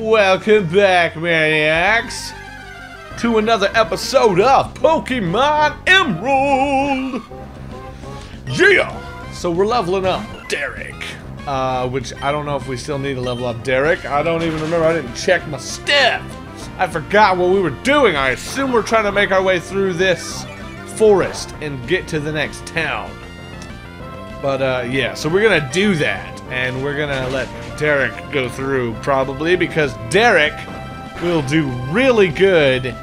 Welcome back, Maniacs, to another episode of Pokemon Emerald! Yeah! So we're leveling up Derrick, uh, which I don't know if we still need to level up Derrick. I don't even remember, I didn't check my stuff. I forgot what we were doing. I assume we're trying to make our way through this forest and get to the next town. But uh, yeah, so we're gonna do that, and we're gonna let Derrick go through probably because Derrick will do really good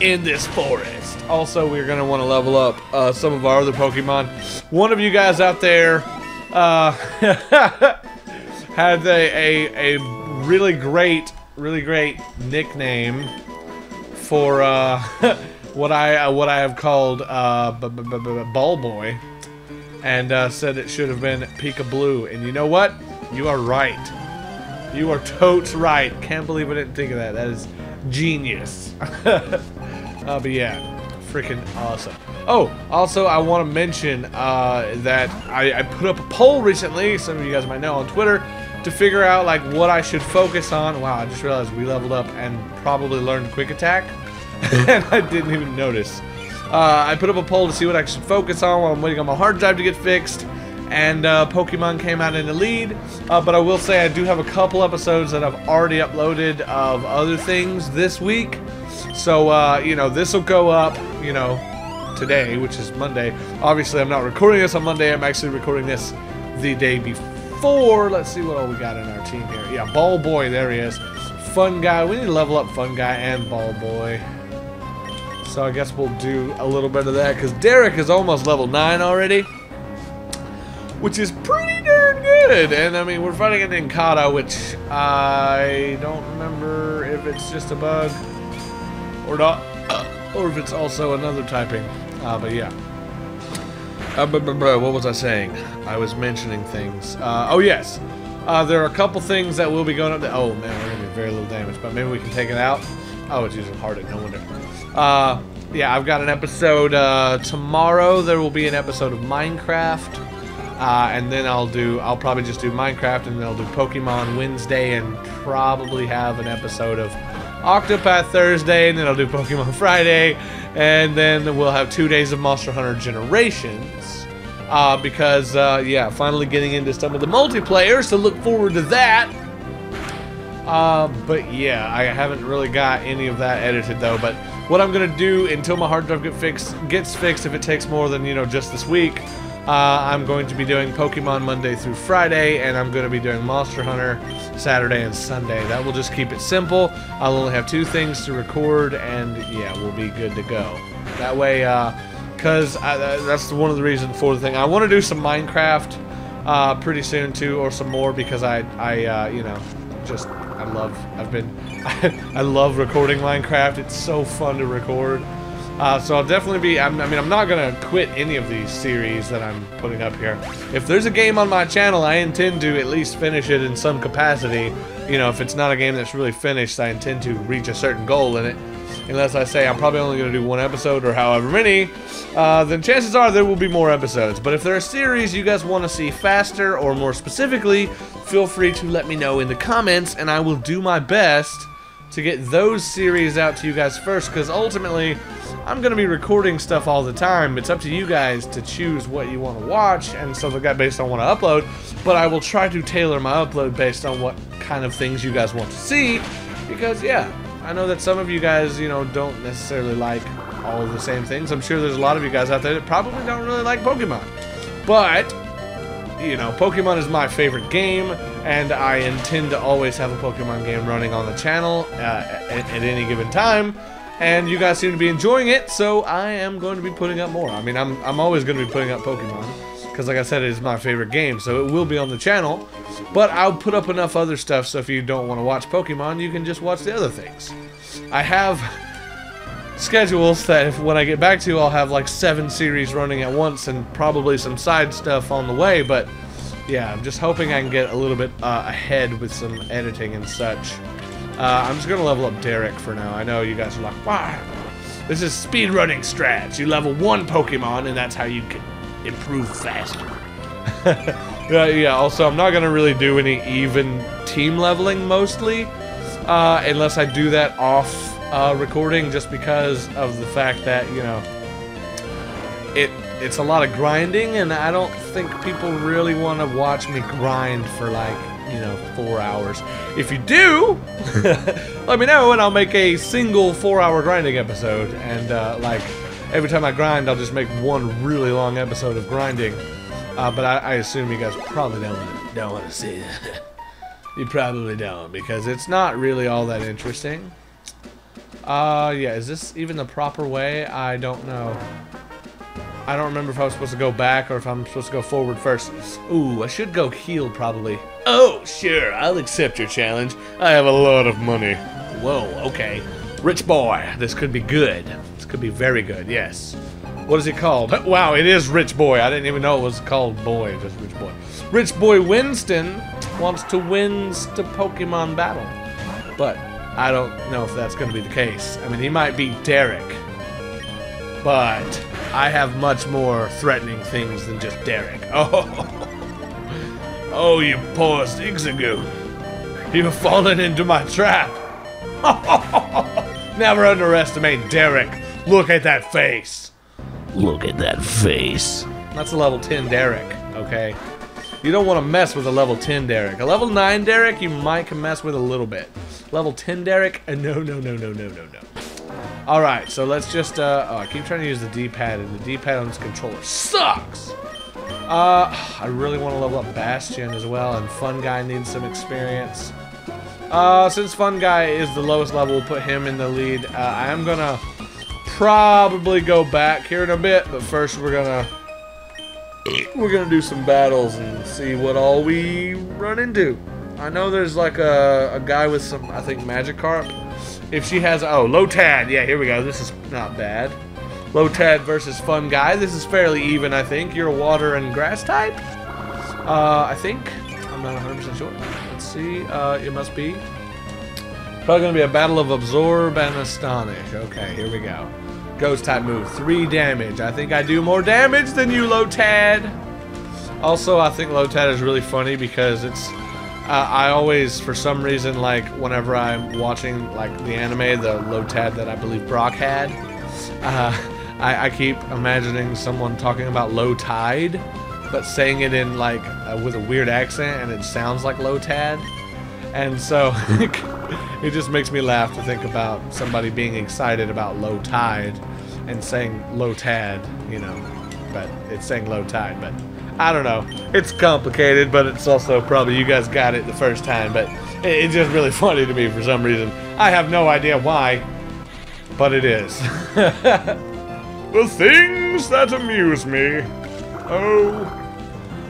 in this forest. Also, we're gonna want to level up uh, some of our other Pokemon. One of you guys out there uh, had a, a, a really great, really great nickname for uh, what I uh, what I have called uh, Ball Boy and uh, said it should have been Pika Blue. And you know what? You are right. You are totes right. Can't believe I didn't think of that. That is genius. uh, but yeah, freaking awesome. Oh, also I want to mention uh, that I, I put up a poll recently. Some of you guys might know on Twitter to figure out like what I should focus on. Wow, I just realized we leveled up and probably learned Quick Attack, and I didn't even notice. Uh, I put up a poll to see what I should focus on while I'm waiting on my hard drive to get fixed. And uh, Pokemon came out in the lead. Uh, but I will say I do have a couple episodes that I've already uploaded of other things this week. So, uh, you know, this will go up, you know, today, which is Monday. Obviously, I'm not recording this on Monday. I'm actually recording this the day before. Let's see what all we got in our team here. Yeah, Ball Boy, there he is. Fun Guy. We need to level up Fun Guy and Ball Boy. So I guess we'll do a little bit of that because Derrick is almost level 9 already. Which is pretty darn good. And I mean, we're fighting a Nincada, which I don't remember if it's just a bug or not. Or if it's also another typing. Uh, but yeah. Uh, but, but, what was I saying? I was mentioning things. Uh, oh, yes. Uh, there are a couple things that will be going up. Oh, man, we're to do very little damage. But maybe we can take it out. Oh, it's using Harden. No wonder. Uh, yeah, I've got an episode uh, tomorrow. There will be an episode of Minecraft, uh, and then I'll do. I'll probably just do Minecraft, and then I'll do Pokemon Wednesday, and probably have an episode of Octopath Thursday, and then I'll do Pokemon Friday, and then we'll have two days of Monster Hunter Generations. Uh, because uh, yeah, finally getting into some of the multiplayer, so look forward to that. Uh, but yeah, I haven't really got any of that edited though. But what I'm gonna do until my hard drive get fixed, gets fixed, if it takes more than you know just this week, uh, I'm going to be doing Pokemon Monday through Friday, and I'm going to be doing Monster Hunter Saturday and Sunday. That will just keep it simple. I'll only have two things to record, and yeah, we'll be good to go. That way, because uh, that's one of the reasons for the thing. I want to do some Minecraft uh, pretty soon too, or some more because I, I, uh, you know, just love, I've been, I, love recording Minecraft. It's so fun to record. Uh, so I'll definitely be, I'm, I mean, I'm not going to quit any of these series that I'm putting up here. If there's a game on my channel, I intend to at least finish it in some capacity. You know, if it's not a game that's really finished, I intend to reach a certain goal in it. Unless I say I'm probably only going to do one episode or however many, uh, then chances are there will be more episodes. But if there are series you guys want to see faster or more specifically, feel free to let me know in the comments and I will do my best to get those series out to you guys first because ultimately I'm going to be recording stuff all the time. It's up to you guys to choose what you want to watch and stuff like that based on what I upload. But I will try to tailor my upload based on what kind of things you guys want to see because, yeah, I know that some of you guys, you know, don't necessarily like all the same things. I'm sure there's a lot of you guys out there that probably don't really like Pokemon. But, you know, Pokemon is my favorite game, and I intend to always have a Pokemon game running on the channel uh, at, at any given time. And you guys seem to be enjoying it, so I am going to be putting up more. I mean, I'm, I'm always going to be putting up Pokemon because like I said, it is my favorite game, so it will be on the channel. But I'll put up enough other stuff so if you don't want to watch Pokemon, you can just watch the other things. I have schedules that if when I get back to, I'll have like seven series running at once and probably some side stuff on the way, but yeah, I'm just hoping I can get a little bit uh, ahead with some editing and such. Uh, I'm just to level up Derrick for now. I know you guys are like, wow, this is speedrunning strats. You level one Pokemon and that's how you can improve faster. yeah, yeah, also, I'm not to really do any even team leveling mostly. uh, unless I do that off uh, recording, just because of the fact that you know it it's a lot of grinding, and I don't think people really want to watch me grind for like you know four hours. If you do, let me know, and I'll make a single four-hour grinding episode. And uh, like every time I grind, I'll just make one really long episode of grinding. Uh, but I, I, assume you guys probably don't don't want to see that. you probably don't because it's not really all that interesting. Uh, yeah, is this even the proper way? I don't know. I don't remember if I was supposed to go back or if I'm supposed to go forward first. Ooh, I should go heal probably. Oh, sure, I'll accept your challenge. I have a lot of money. Whoa, okay. Rich boy, this could be good. This could be very good, yes. What is it called? Wow, it is Rich Boy. I didn't even know it was called Boy, just Rich Boy. Rich Boy Winston wants to win the Pokemon battle. But I don't know if that's going to be the case. I mean, he might be Derrick. But I have much more threatening things than just Derrick. Oh, oh you poor Zigzagoon. You've fallen into my trap. Never underestimate Derrick. Look at that face. Look at that face. That's a level 10 Derrick, okay? You don't want to mess with a level 10 Derrick. A level 9 Derrick, you might mess with a little bit. Level 10 Derrick, uh, no, no, no, no, no, no, no. Alright, so let's just, uh, oh, I keep trying to use the D-pad, and the D-pad on this controller sucks! Uh, I really want to level up Bastion as well, and Fun Guy needs some experience. Uh, since Fun Guy is the lowest level, we'll put him in the lead. Uh, I am gonna probably go back here in a bit, but first we're gonna we're gonna do some battles and see what all we run into. I know there's like a, a guy with some, I think, Magikarp. If she has, oh, Lotad, yeah, here we go. This is not bad. Lotad versus Fun Guy. This is fairly even, I think. You're a water and grass type. Uh, I think. I'm not 100% sure. Let's see. Uh, it must be. Probably gonna be a battle of Absorb and Astonish. Okay, here we go. Ghost type move, three damage. I think I do more damage than you, Lotad. Also, I think Lotad is really funny because it's. Uh, I always, for some reason, like whenever I'm watching like the anime, the Lotad that I believe Brock had, uh, I, I, keep imagining someone talking about low tide, but saying it in like uh, with a weird accent, and it sounds like Lotad. And so it just makes me laugh to think about somebody being excited about low tide and saying low tad, you know. But it's saying low tide, but I don't know. It's complicated, but it's also probably you guys got it the first time, but it's just really funny to me for some reason. I have no idea why, but it is. the things that amuse me. Oh,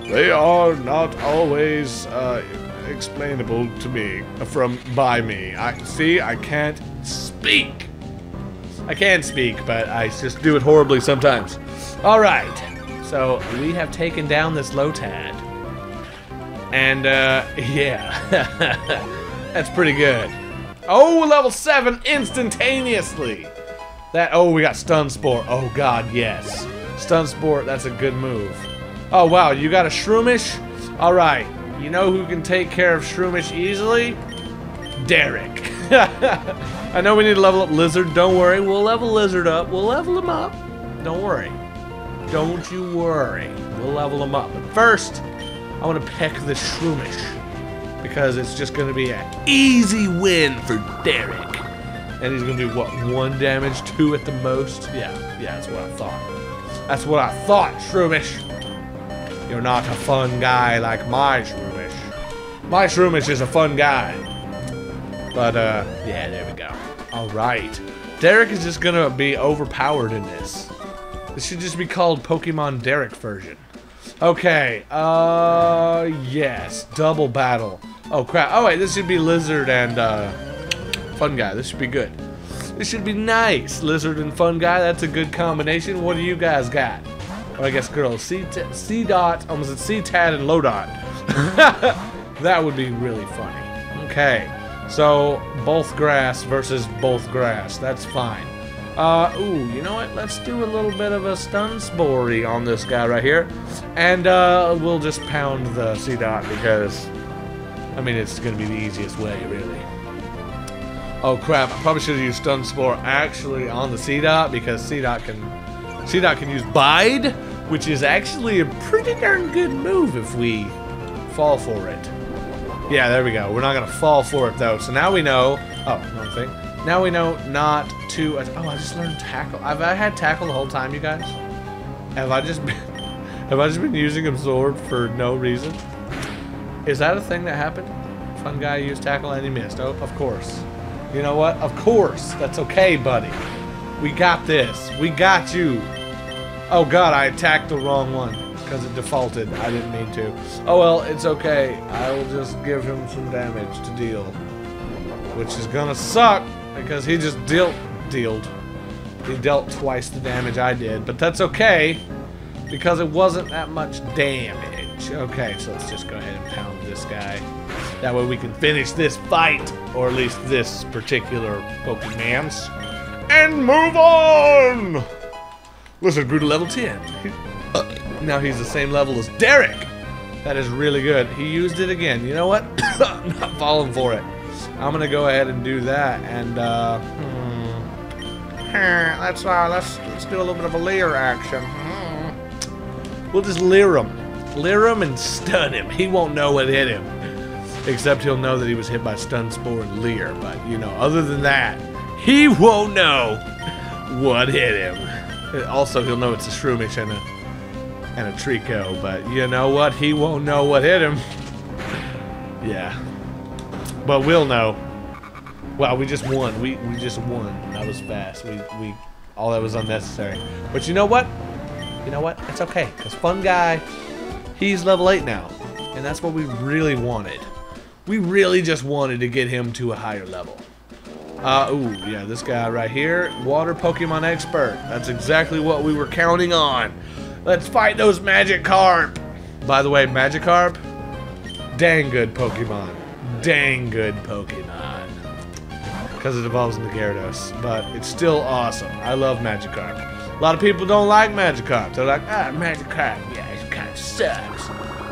they are not always uh, explainable to me from by me. I see I can't speak. I can speak, but I just do it horribly sometimes. All right. So we have taken down this Lotad. And uh yeah. That's pretty good. Oh, level 7 instantaneously. That oh, we got stun spore. Oh god, yes. Stun spore, that's a good move. Oh wow, you got a shroomish? All right. You know who can take care of Shroomish easily? Derrick. I know we need to level up Lizard. Don't worry. We'll level Lizard up. We'll level him up. Don't worry. Don't you worry. We'll level him up. But first, I want to peck the Shroomish. Because it's just going to be an easy win for Derrick. And he's going to do, what, one damage? Two at the most? Yeah, yeah, that's what I thought. That's what I thought, Shroomish. You're not a fun guy like my Shroomish. My Shroomish is a fun guy. But, uh, yeah, there we go. Alright. Derrick is just gonna be overpowered in this. This should just be called Pokemon Derrick version. Okay, uh, yes. Double battle. Oh, crap. Oh, wait, this should be Lizard and, uh, Fun Guy. This should be good. This should be nice. Lizard and Fun Guy, that's a good combination. What do you guys got? Or I guess girls. C, Seedot, almost at C tad and low dot. that would be really funny. Okay. So, both grass versus both grass. That's fine. Uh, ooh, you know what? Let's do a little bit of a stun spory on this guy right here. And, uh, we'll just pound the Seedot because, I mean, it's gonna be the easiest way, really. Oh crap, I probably should have used Stun Spore actually on the Seedot because Seedot can Seedot can use Bide, which is actually a pretty darn good move if we fall for it. Yeah, there we go. We're not gonna fall for it though. So now we know. Oh, wrong thing. Now we know not to. Oh, I just learned tackle. Have I had tackle the whole time, you guys? Have I just been? Have I just been using absorb for no reason? Is that a thing that happened? Fun guy used tackle and he missed. Oh, of course. You know what? Of course. That's okay, buddy. We got this. We got you. Oh god, I attacked the wrong one because it defaulted. I didn't mean to. Oh well, it's okay. I will just give him some damage to deal. Which is gonna suck because he just dealt dealt. He dealt twice the damage I did, but that's okay because it wasn't that much damage. Okay, so let's just go ahead and pound this guy. That way we can finish this fight, or at least this particular Pokemon's, and move on! Listen, grew to level 10. Now he's the same level as Derrick. That is really good. He used it again. You know what? I'm not falling for it. I'm gonna go ahead and do that, and uh, hmm. let's uh, let's let's do a little bit of a leer action. Hmm. We'll just leer him, leer him, and stun him. He won't know what hit him, except he'll know that he was hit by stun spore and leer. But you know, other than that, he won't know what hit him. Also, he'll know it's a Shroomish and a and a Treecko, but you know what? He won't know what hit him. yeah. But we'll know. Wow, we just won. We we just won. That was fast. We we all that was unnecessary. But you know what? You know what? It's okay. Cause fun guy, he's level eight now, and that's what we really wanted. We really just wanted to get him to a higher level. Uh, ooh, yeah, this guy right here, Water Pokemon Expert. That's exactly what we were counting on. Let's fight those Magikarp. By the way, Magikarp, dang good Pokemon. Dang good Pokemon. Because it evolves into Gyarados. But it's still awesome. I love Magikarp. A lot of people don't like Magikarp. They're like, ah, Magikarp, yeah, it kind of sucks.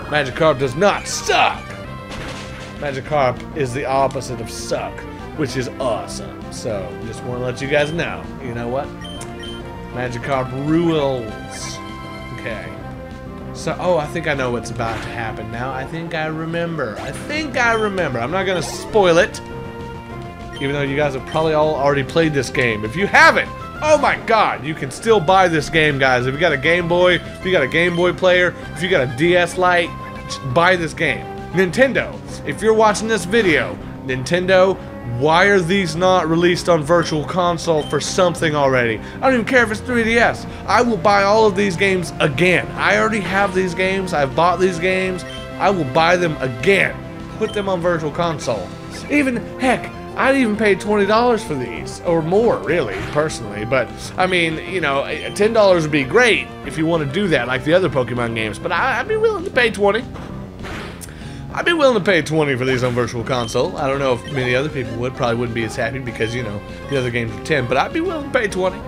Magikarp does not suck. Magikarp is the opposite of suck which is awesome. So, just want to let you guys know. You know what? Magikarp rules. Okay. So, oh, I think I know what's about to happen now. I think I remember. I think I remember. I'm not going to spoil it. Even though you guys have probably all already played this game. If you haven't, oh my god, you can still buy this game, guys. If you got a Game Boy, if you got a Game Boy player, if you got a DS Lite, buy this game. Nintendo, if you're watching this video, Nintendo, why are these not released on Virtual Console for something already? I don't even care if it's 3DS. I will buy all of these games again. I already have these games. I've bought these games. I will buy them again. Put them on Virtual Console. Even, heck, I'd even pay $20 for these. Or more, really, personally. But, I mean, you know, eh, $10 would be great if you want to do that like the other Pokemon games. But I'd be willing to pay 20 I'd be willing to pay 20 for these on Virtual Console. I don't know if many other people would. Probably wouldn't be as happy because, you know, the other games are 10. But I'd be willing to pay 20.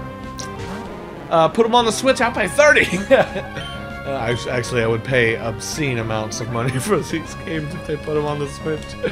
Uh, put them on the Switch, I'll pay 30. uh, actually, I would pay obscene amounts of money for these games if they put them on the Switch.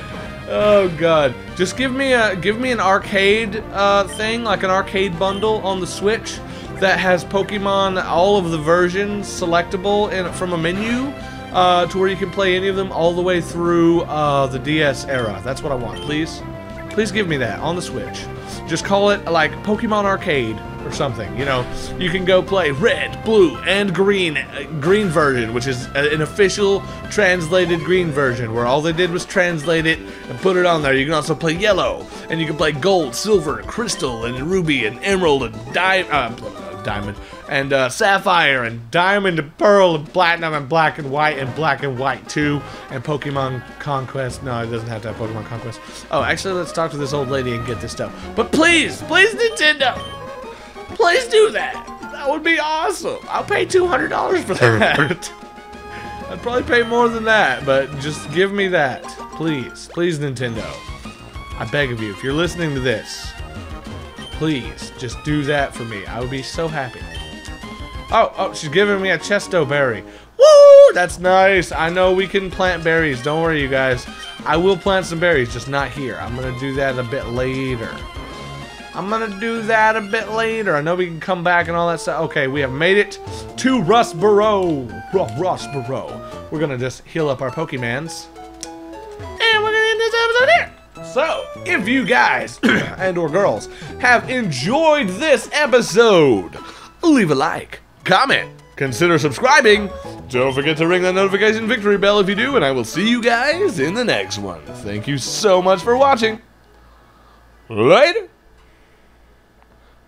oh god, just give me a give me an arcade uh, thing, like an arcade bundle on the Switch that has Pokemon, all of the versions selectable in from a menu uh, to where you can play any of them all the way through uh, the DS era. That's what I want, please. Please give me that on the Switch. Just call it like Pokemon Arcade or something. You know, you can go play red, blue, and green, uh, green version, which is an official translated green version, where all they did was translate it and put it on there. You can also play yellow, and you can play gold, silver, crystal, and ruby, and emerald, and di- uh, diamond, and uh, sapphire, and diamond, and pearl, and platinum, and black and white, and black and white too, and Pokemon Conquest. No, it doesn't have to have Pokemon Conquest. Oh, actually, let's talk to this old lady and get this stuff. But please, please, Nintendo, please do that. That would be awesome. I'll pay $200 for that. I'd probably pay more than that, but just give me that. Please. Please, Nintendo. I beg of you, if you're listening to this, Please, just do that for me. I would be so happy. Oh, oh, she's giving me a chesto berry. Woo! That's nice. I know we can plant berries. Don't worry, you guys. I will plant some berries, just not here. I'm gonna do that a bit later. I'm gonna do that a bit later. I know we can come back and all that stuff. Okay, we have made it to Rustboro. Ru- Rustboro. We're gonna just heal up our Pokemans. So, if you guys and or girls have enjoyed this episode, leave a like, comment, consider subscribing. Don't forget to ring that notification victory bell if you do, and I will see you guys in the next one. Thank you so much for watching. Later.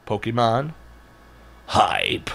Pokemon hype.